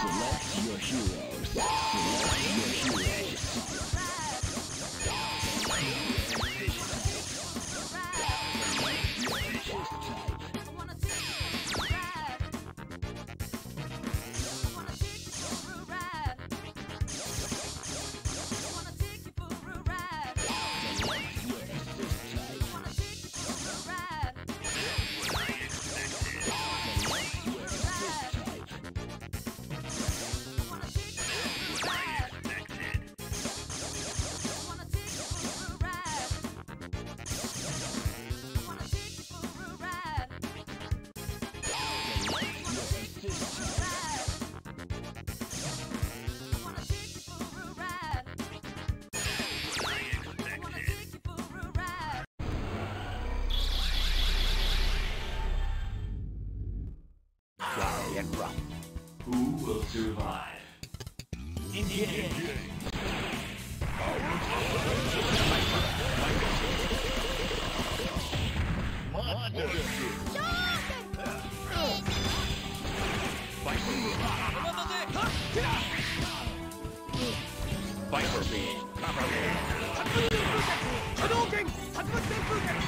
Select your heroes. Select your heroes. 発電風船波動拳発電風船。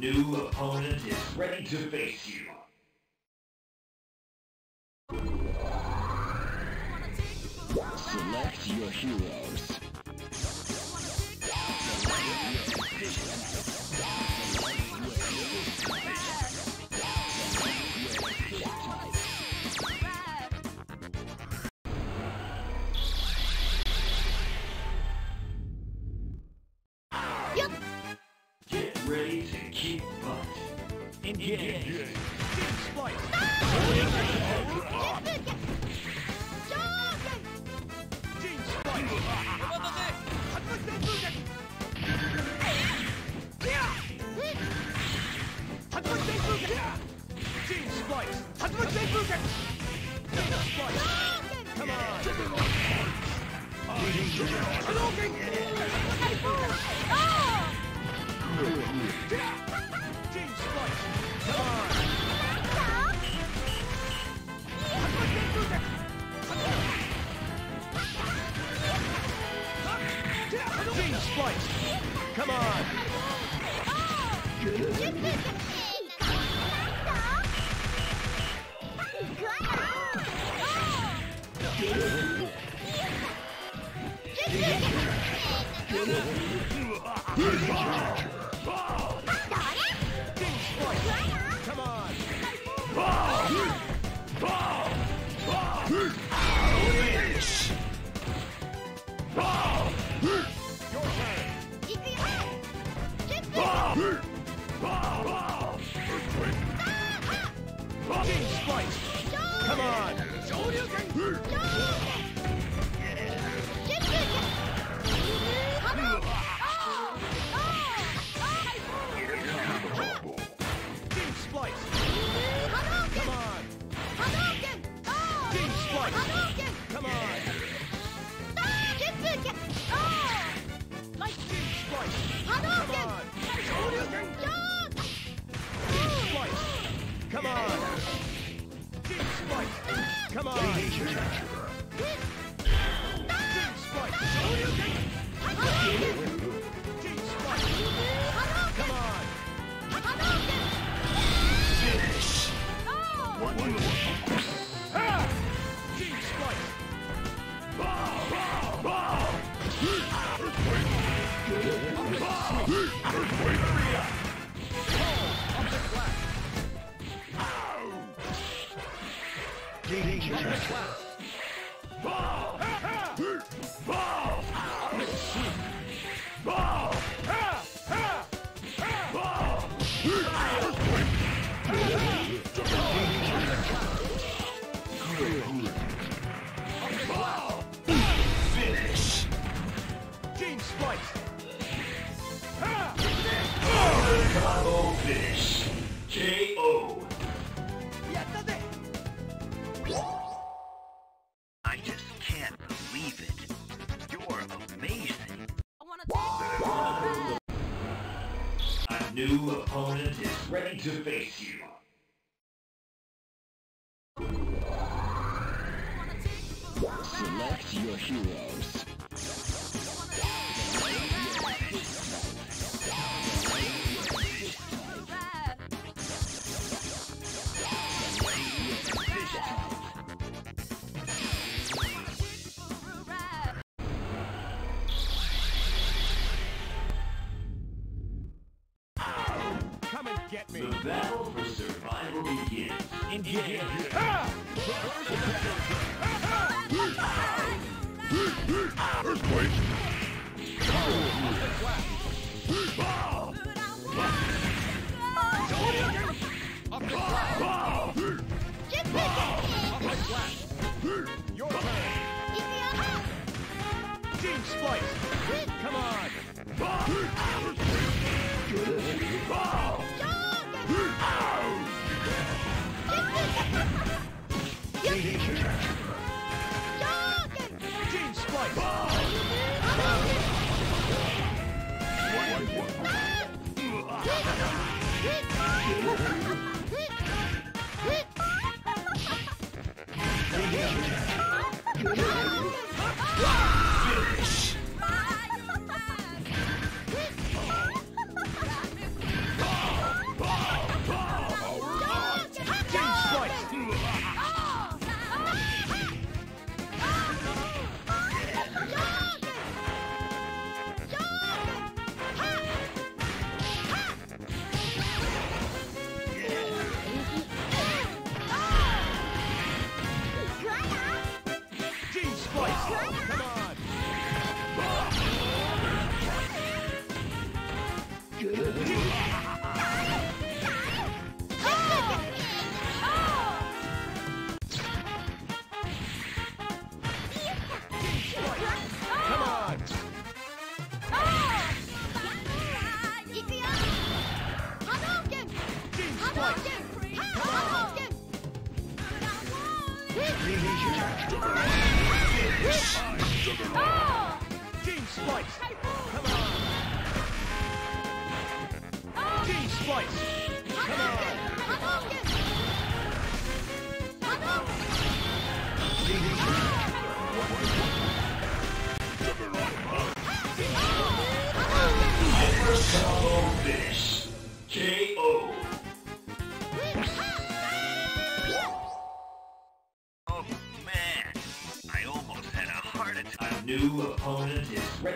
New opponent is ready to face you. Select your heroes. Yeah! Earthquake! Sure. game. Earthquake. Your turn. Easy on Come on. Yeah.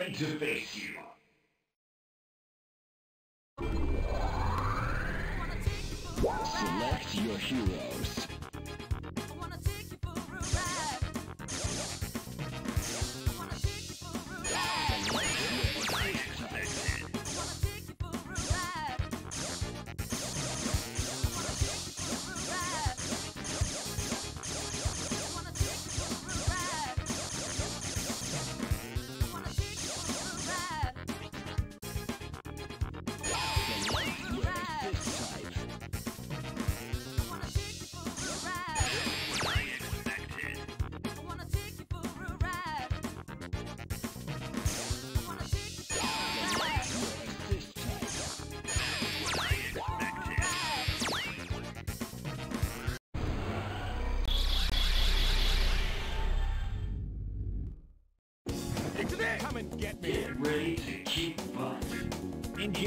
interface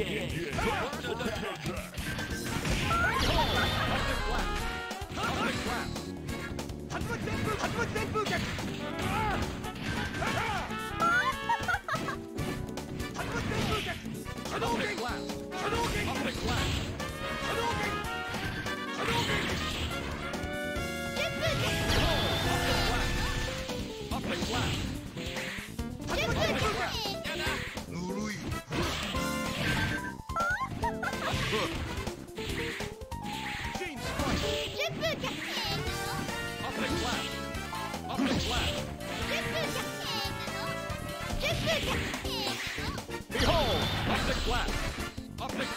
again. Yeah.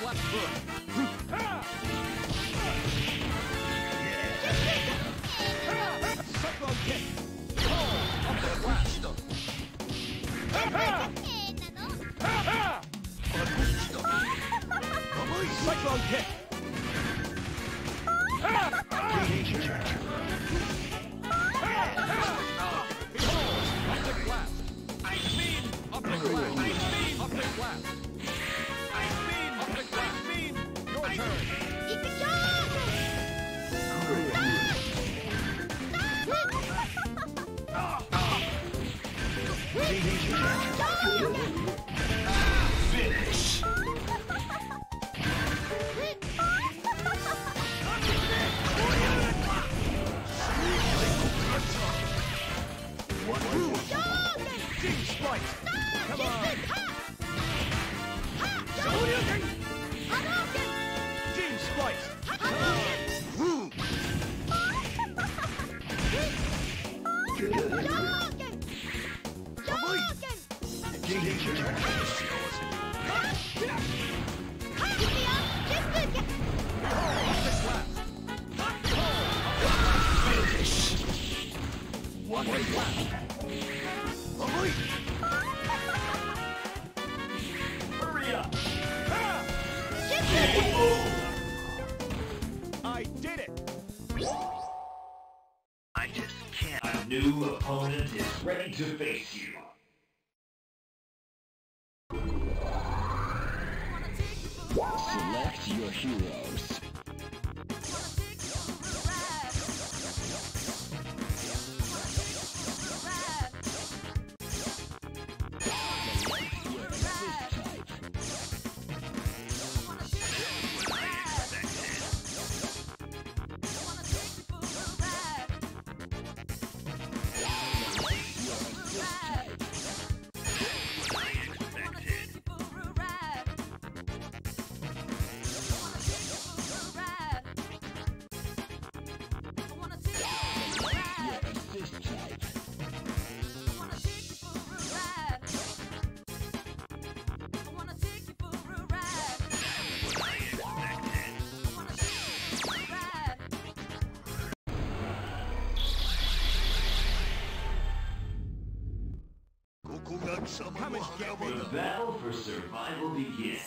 left foot. Cyclone kick. Oh, up the blast. Cyclone kick. Hurry up! I did it! I just can't. A new opponent is ready to face you. Come and get me. The battle for survival begins.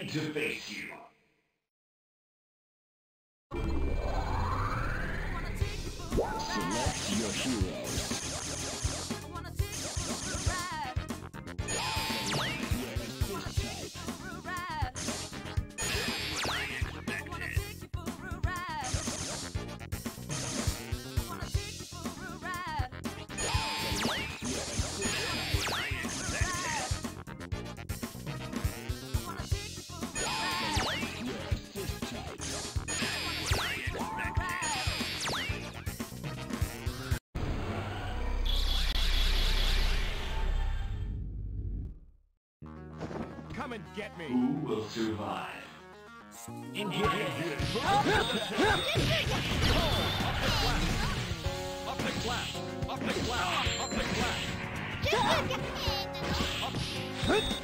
went to bed. get me? Who will survive? In here. Up the glass. Up the glass. Up the glass. Up the glass. Up.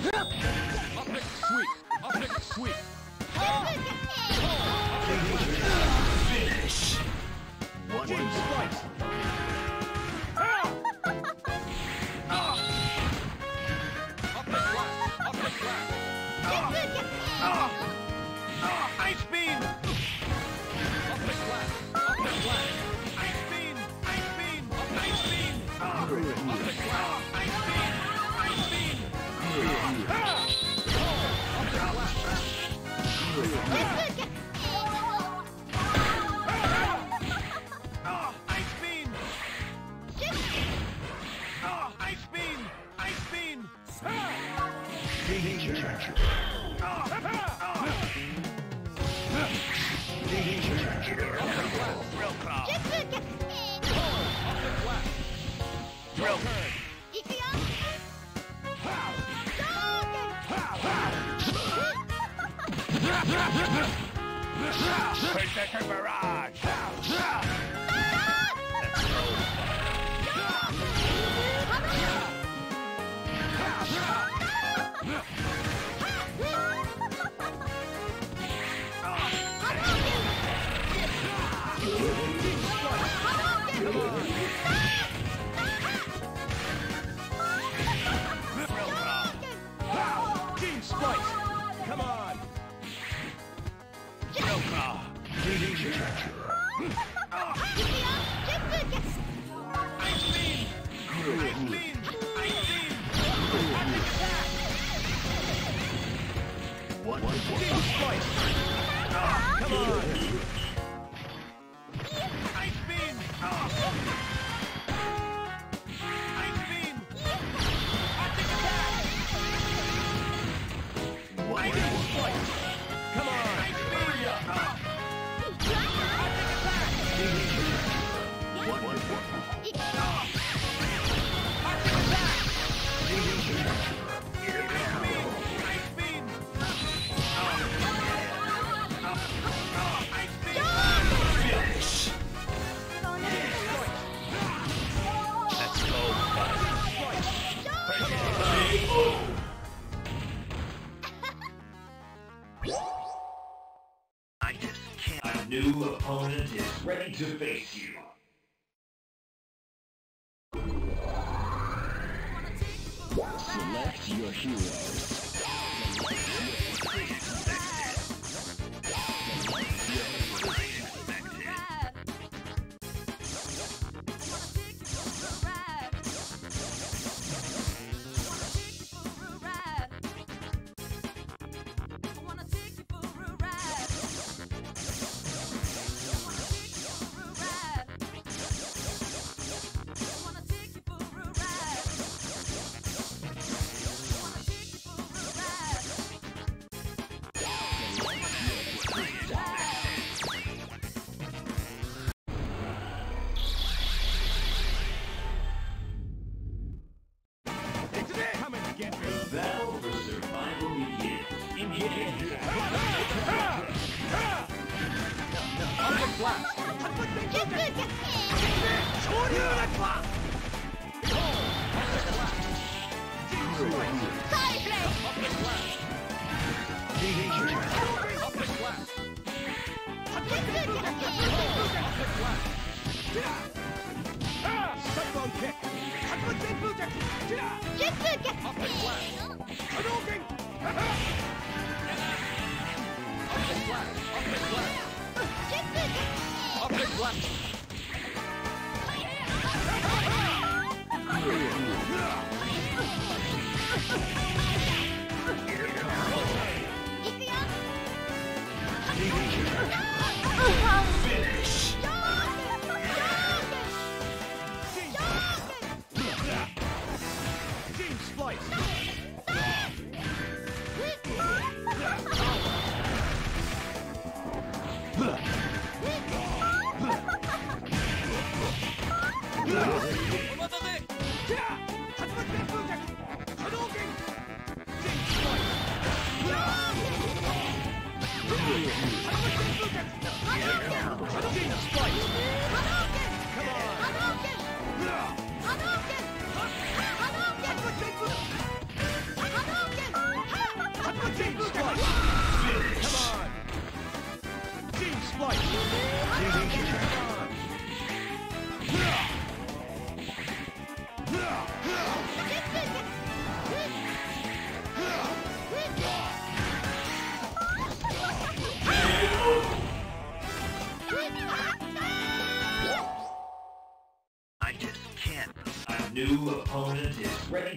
Select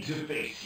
is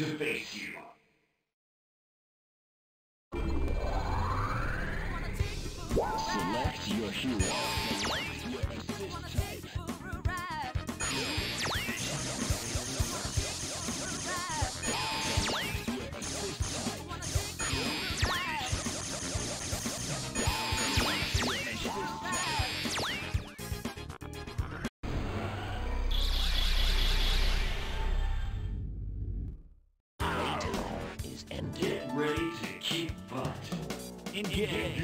is Engage.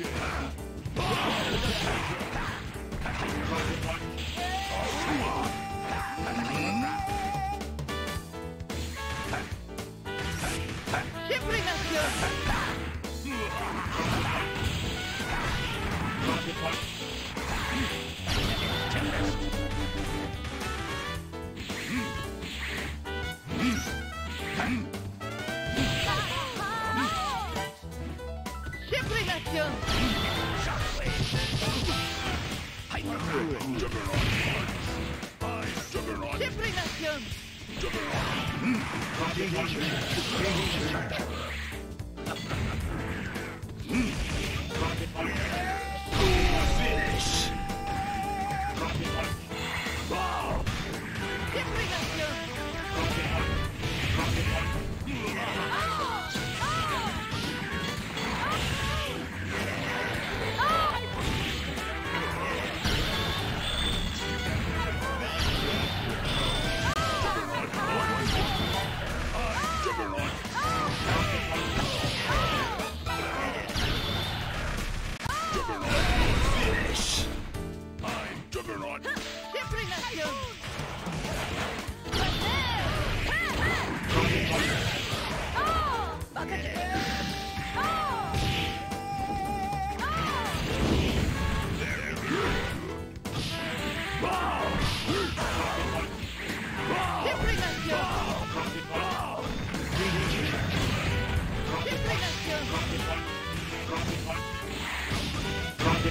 Rocket.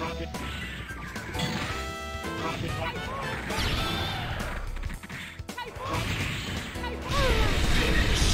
Rocket. Rocket.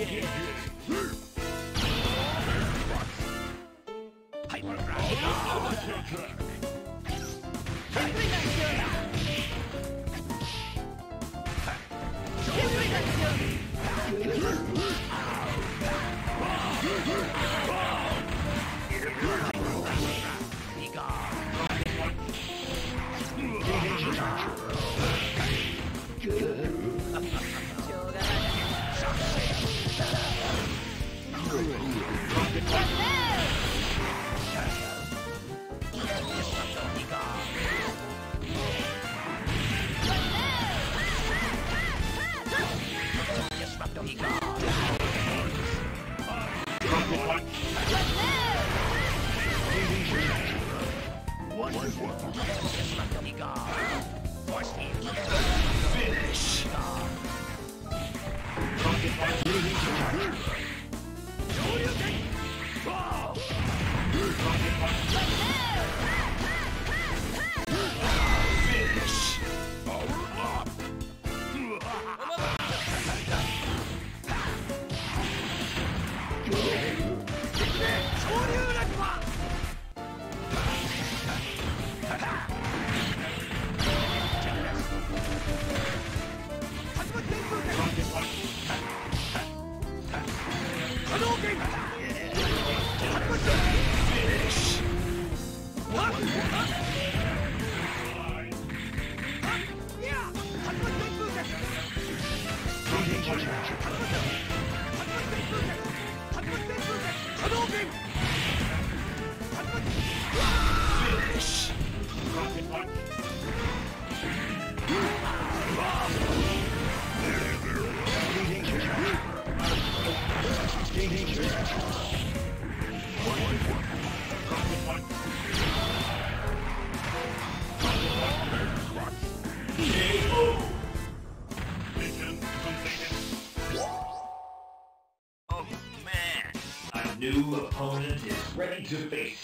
Engage. Hyper is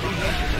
300.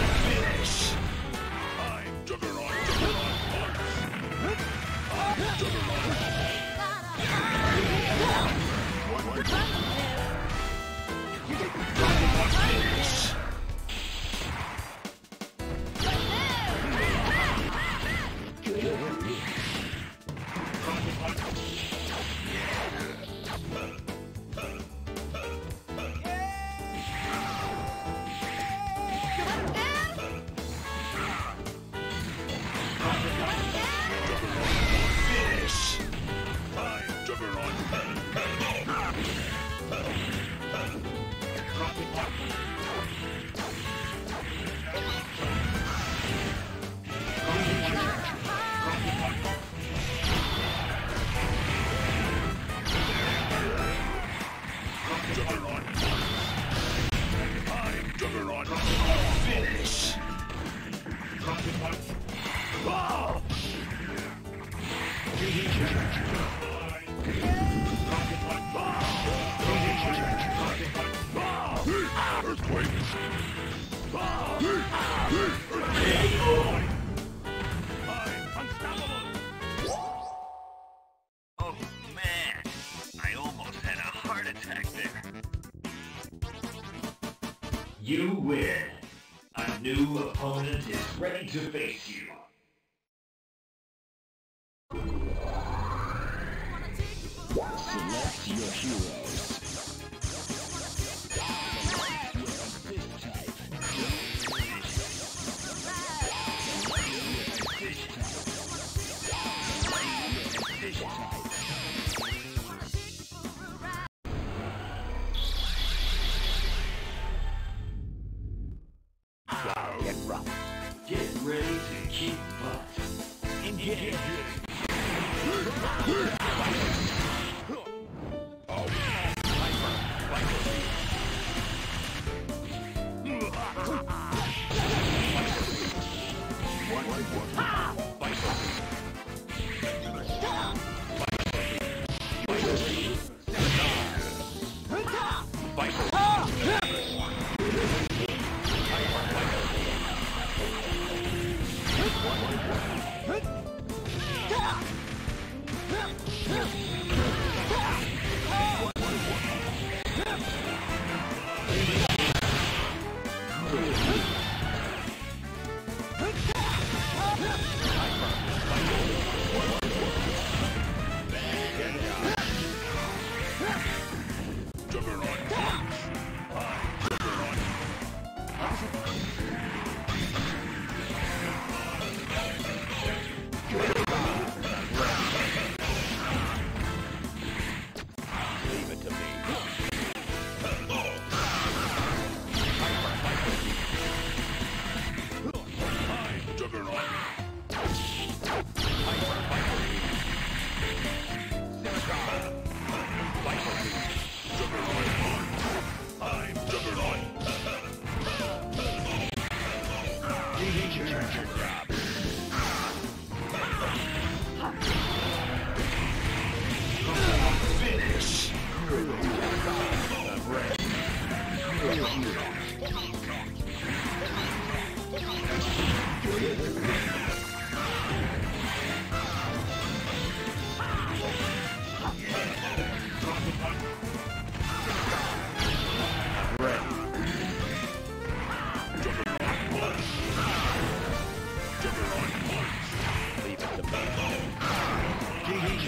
debate.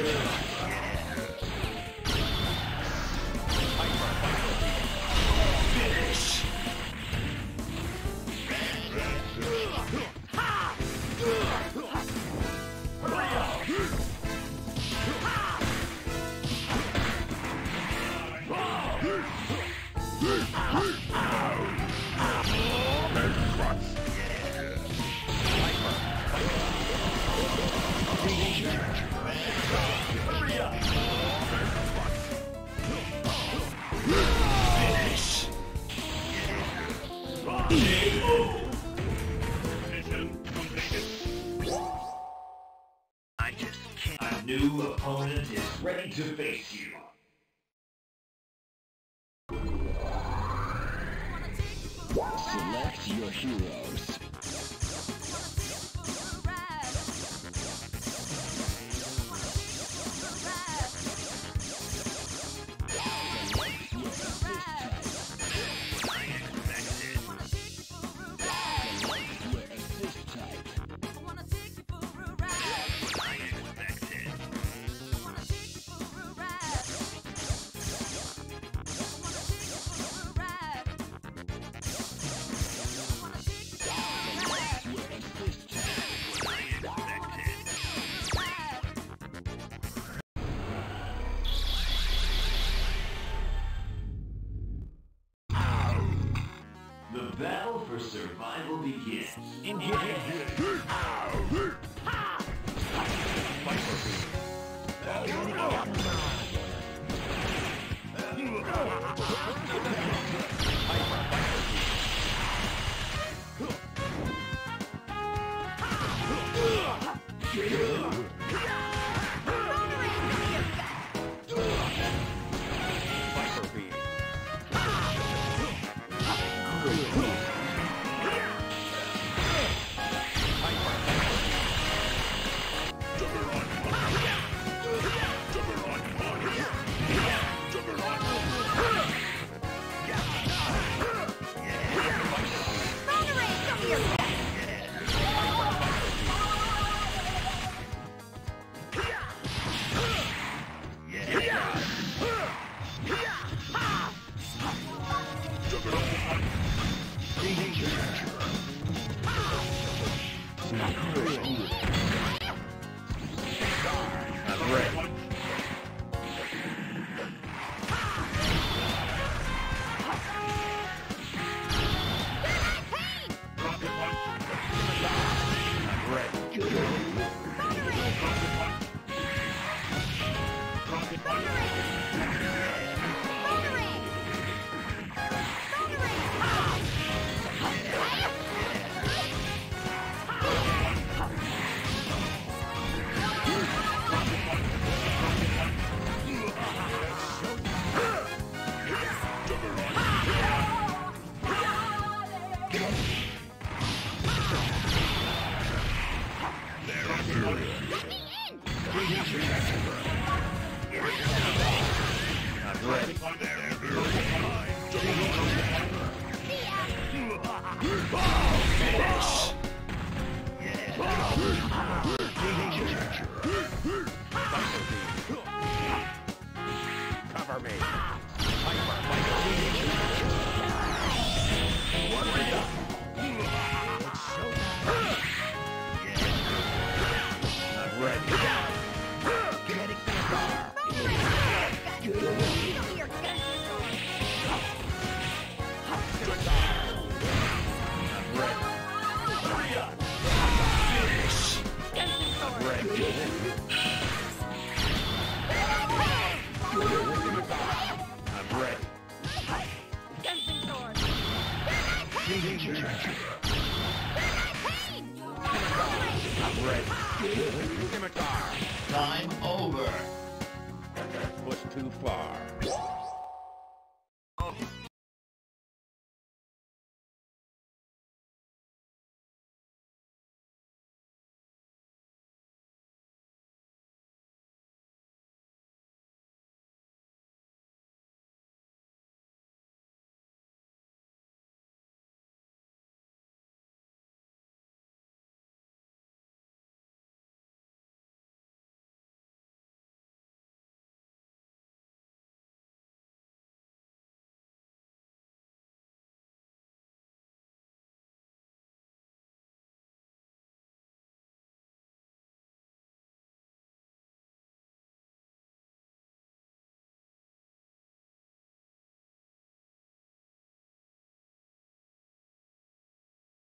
Sure. to face you. Select your hero. survival begins. In here. 行。